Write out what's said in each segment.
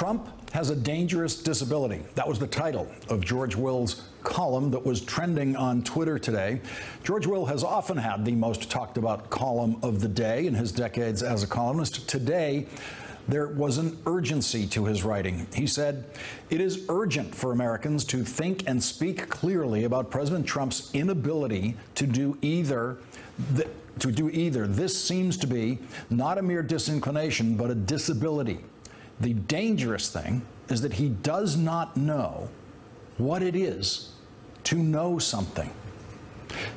Trump has a dangerous disability. That was the title of George Will's column that was trending on Twitter today. George Will has often had the most talked about column of the day in his decades as a columnist. Today, there was an urgency to his writing. He said, It is urgent for Americans to think and speak clearly about President Trump's inability to do either. The, to do either. This seems to be not a mere disinclination, but a disability. The dangerous thing is that he does not know what it is to know something.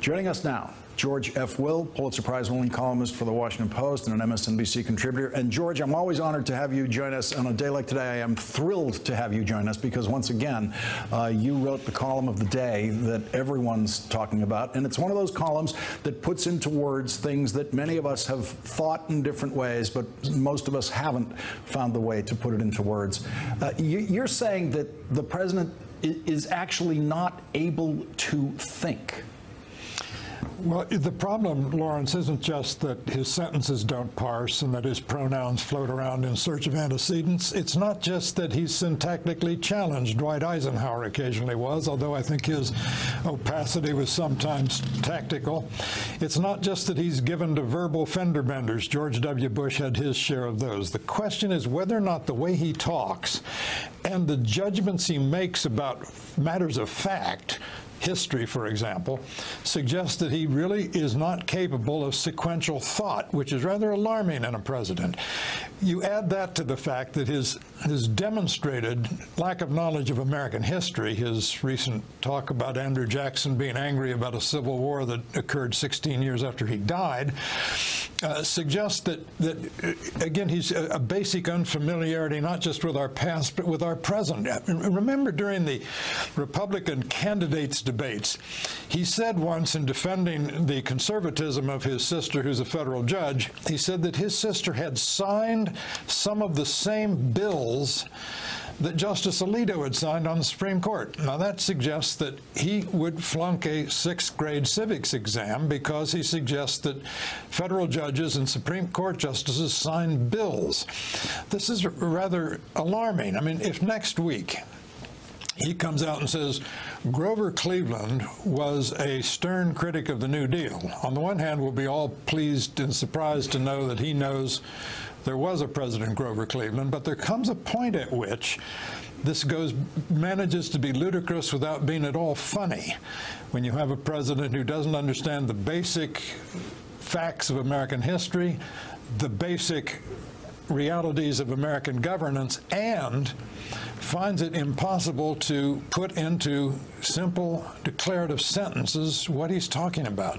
Joining us now, George F. Will, Pulitzer Prize winning columnist for the Washington Post and an MSNBC contributor. And George, I'm always honored to have you join us on a day like today. I am thrilled to have you join us because once again, uh, you wrote the column of the day that everyone's talking about. And it's one of those columns that puts into words things that many of us have thought in different ways, but most of us haven't found the way to put it into words. Uh, you, you're saying that the president is actually not able to think. Well, the problem, Lawrence, isn't just that his sentences don't parse and that his pronouns float around in search of antecedents. It's not just that he's syntactically challenged. Dwight Eisenhower occasionally was, although I think his opacity was sometimes tactical. It's not just that he's given to verbal fender benders. George W. Bush had his share of those. The question is whether or not the way he talks and the judgments he makes about matters of fact history, for example, suggests that he really is not capable of sequential thought, which is rather alarming in a president. You add that to the fact that his, his demonstrated lack of knowledge of American history, his recent talk about Andrew Jackson being angry about a civil war that occurred 16 years after he died, uh, suggests that, that uh, again, he's a, a, basic unfamiliarity not just with our past, but with our present. Remember during the Republican candidates debates, he said once in defending the conservatism of his sister, who's a federal judge, he said that his sister had signed some of the same bills that Justice Alito had signed on the Supreme Court. Now, that suggests that he would flunk a sixth grade civics exam because he suggests that federal judges and Supreme Court justices sign bills. This is rather alarming. I mean, if next week he comes out and says Grover Cleveland was a stern critic of the New Deal. On the one hand, we'll be all pleased and surprised to know that he knows there was a President Grover Cleveland, but there comes a point at which this goes manages to be ludicrous without being at all funny. When you have a president who doesn't understand the basic facts of American history, the basic realities of American governance, and finds it impossible to put into simple declarative sentences what he's talking about.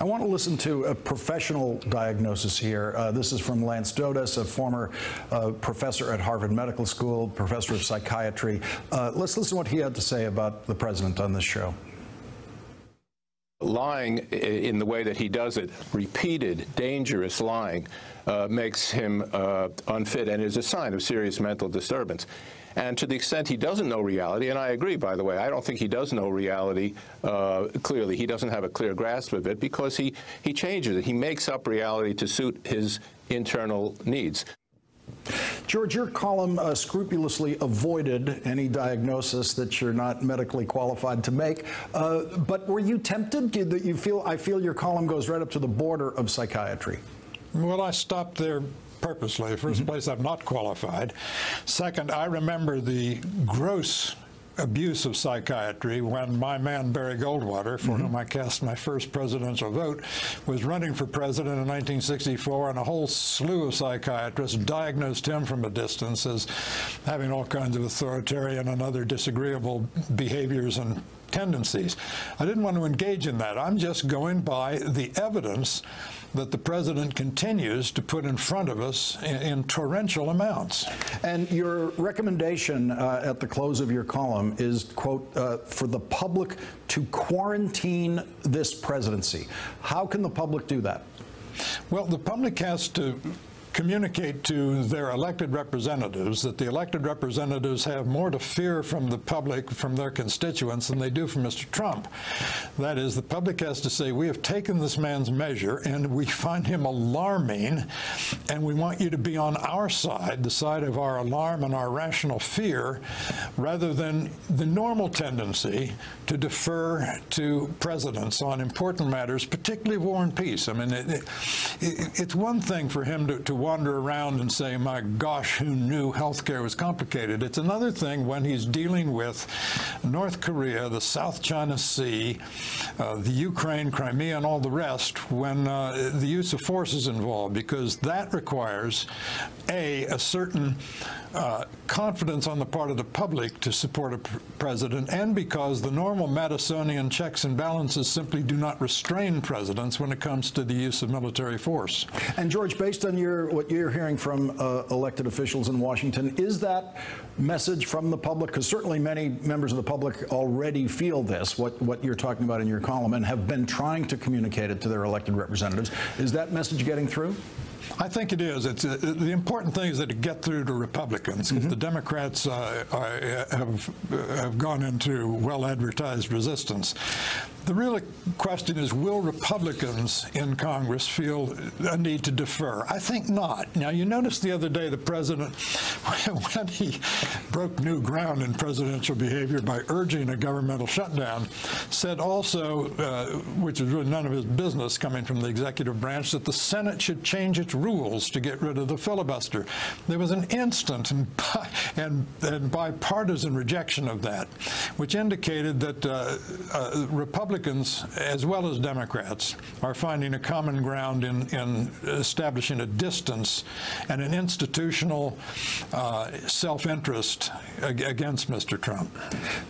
I want to listen to a professional diagnosis here. Uh, this is from Lance Dodes, a former uh, professor at Harvard Medical School, professor of psychiatry. Uh, let's listen to what he had to say about the president on this show lying in the way that he does it, repeated, dangerous lying, uh, makes him uh, unfit and is a sign of serious mental disturbance. And to the extent he doesn't know reality, and I agree, by the way, I don't think he does know reality uh, clearly. He doesn't have a clear grasp of it because he, he changes it. He makes up reality to suit his internal needs. George, your column uh, scrupulously avoided any diagnosis that you're not medically qualified to make. Uh, but were you tempted? Did you feel? I feel your column goes right up to the border of psychiatry. Well, I stopped there purposely. 1st mm -hmm. place, I'm not qualified. Second, I remember the gross abuse of psychiatry when my man Barry Goldwater, for mm -hmm. whom I cast my first presidential vote, was running for president in 1964, and a whole slew of psychiatrists diagnosed him from a distance as having all kinds of authoritarian and other disagreeable behaviors and tendencies. I didn't want to engage in that. I'm just going by the evidence that the president continues to put in front of us in, in torrential amounts. And your recommendation uh, at the close of your column is, quote, uh, for the public to quarantine this presidency. How can the public do that? Well, the public has to communicate to their elected representatives that the elected representatives have more to fear from the public, from their constituents, than they do from Mr. Trump. That is, the public has to say, we have taken this man's measure and we find him alarming, and we want you to be on our side, the side of our alarm and our rational fear, rather than the normal tendency to defer to presidents on important matters, particularly war and peace. I mean, it, it, it's one thing for him to, to wander around and say, my gosh, who knew healthcare was complicated? It's another thing when he's dealing with North Korea, the South China Sea, uh, the Ukraine, Crimea, and all the rest when uh, the use of force is involved, because that requires, A, a certain uh, confidence on the part of the public to support a pr president, and because the normal Madisonian checks and balances simply do not restrain presidents when it comes to the use of military force. And George, based on your what you're hearing from uh, elected officials in Washington, is that message from the public? Because certainly many members of the public already feel this, what, what you're talking about in your column, and have been trying to communicate it to their elected representatives. Is that message getting through? I think it is. It's uh, the important thing is that it get through to Republicans. Mm -hmm. The Democrats uh, are, have have gone into well advertised resistance. The real question is, will Republicans in Congress feel a need to defer? I think not. Now, you noticed the other day the president, when he broke new ground in presidential behavior by urging a governmental shutdown, said also, uh, which is really none of his business coming from the executive branch, that the Senate should change its rules to get rid of the filibuster. There was an instant and, and, and bipartisan rejection of that, which indicated that uh, uh, Republicans Republicans, as well as Democrats, are finding a common ground in, in establishing a distance and an institutional uh, self-interest against Mr. Trump.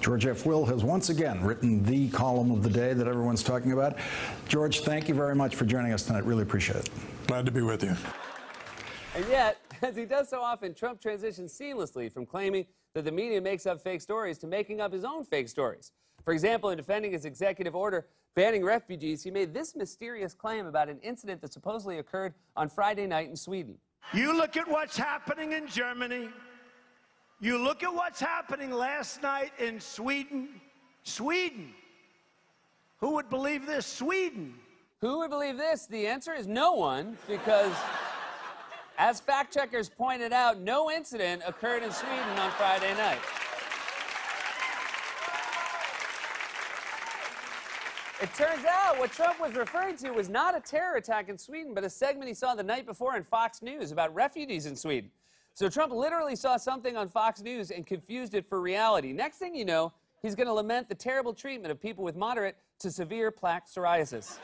George F. Will has once again written the column of the day that everyone's talking about. George, thank you very much for joining us tonight. Really appreciate it. Glad to be with you. And yet, as he does so often, Trump transitions seamlessly from claiming that the media makes up fake stories to making up his own fake stories. For example, in defending his executive order banning refugees, he made this mysterious claim about an incident that supposedly occurred on Friday night in Sweden. You look at what's happening in Germany. You look at what's happening last night in Sweden. Sweden. Who would believe this? Sweden. Who would believe this? The answer is no one, because as fact checkers pointed out, no incident occurred in Sweden on Friday night. It turns out what Trump was referring to was not a terror attack in Sweden, but a segment he saw the night before on Fox News about refugees in Sweden. So Trump literally saw something on Fox News and confused it for reality. Next thing you know, he's going to lament the terrible treatment of people with moderate to severe plaque psoriasis.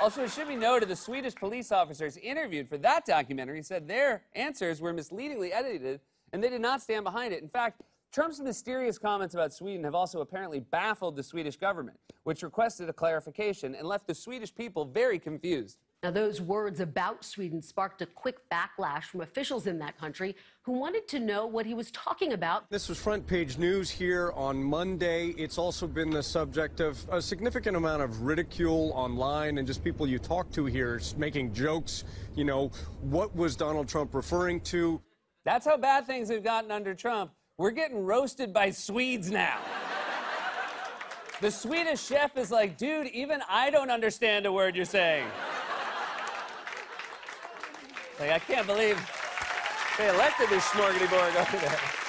also, it should be noted the Swedish police officers interviewed for that documentary said their answers were misleadingly edited and they did not stand behind it. In fact, Trump's mysterious comments about Sweden have also apparently baffled the Swedish government, which requested a clarification and left the Swedish people very confused. Now, those words about Sweden sparked a quick backlash from officials in that country who wanted to know what he was talking about. This was front page news here on Monday. It's also been the subject of a significant amount of ridicule online and just people you talk to here making jokes. You know, what was Donald Trump referring to? That's how bad things have gotten under Trump. We're getting roasted by Swedes now. the Swedish chef is like, dude, even I don't understand a word you're saying. like, I can't believe they elected this Schmorgity Borg over there.